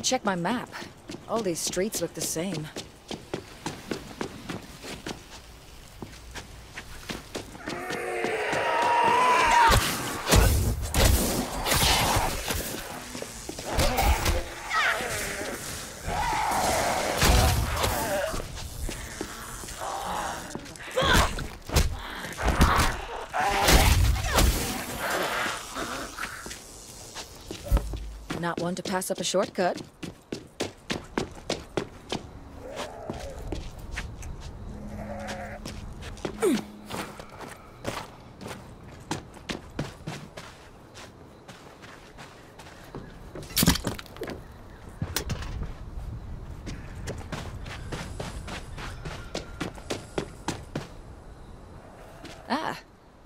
should check my map. All these streets look the same. Not one to pass up a shortcut.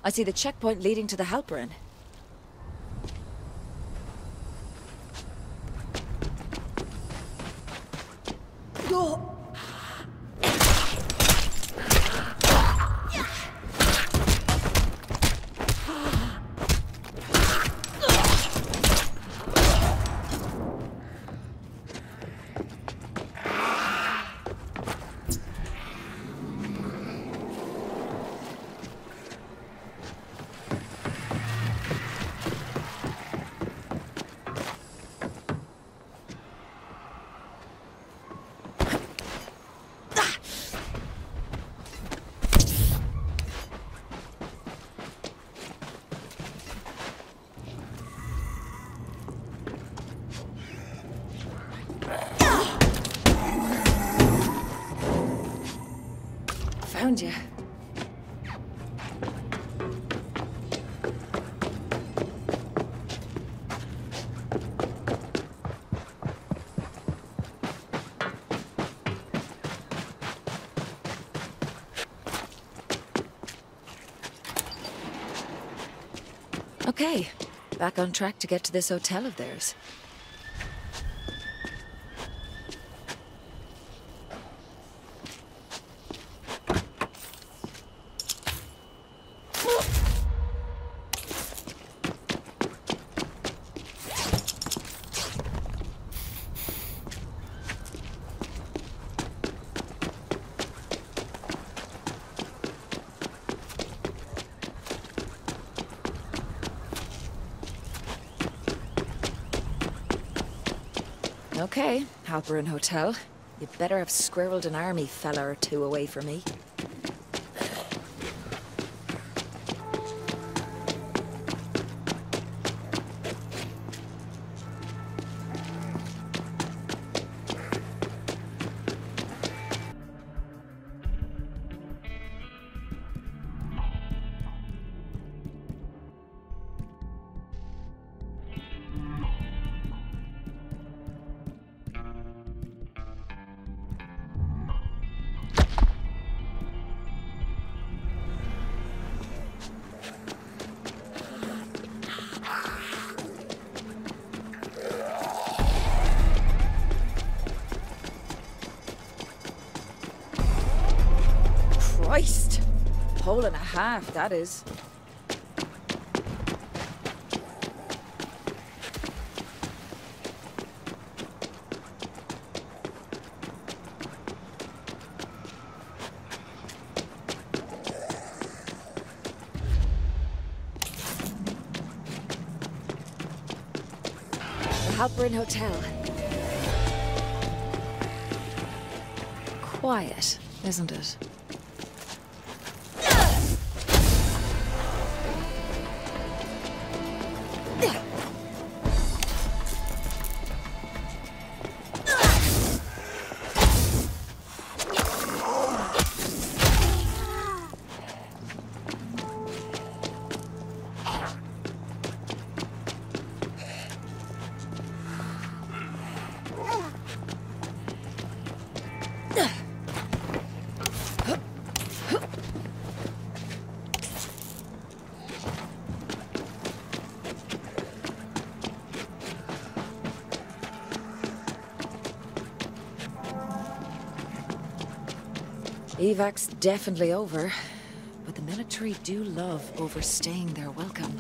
I see the checkpoint leading to the Halperin. Found you. Okay, back on track to get to this hotel of theirs. Okay, Halperin Hotel. You better have squirreled an army fella or two away from me. Christ! Hole and a half, that is. Halperin Hotel. Quiet, isn't it? Evac's definitely over, but the military do love overstaying their welcome.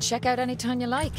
Check out anytime you like,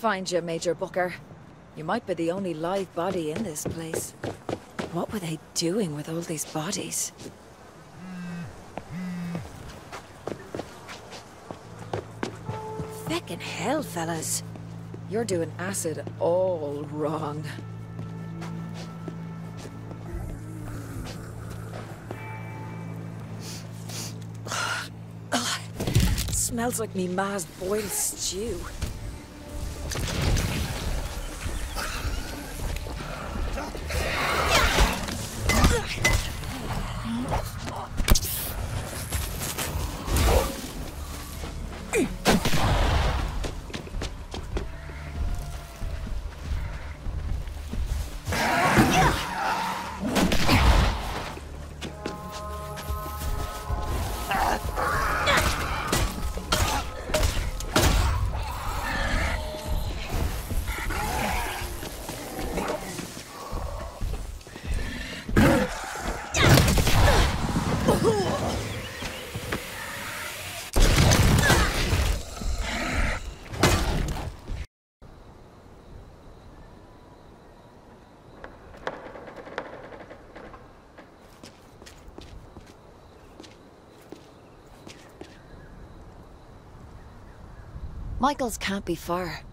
find you, Major Booker. You might be the only live body in this place. What were they doing with all these bodies? Feckin' hell, fellas. You're doing acid all wrong. Smells like me ma's boiled stew. Michael's can't be far.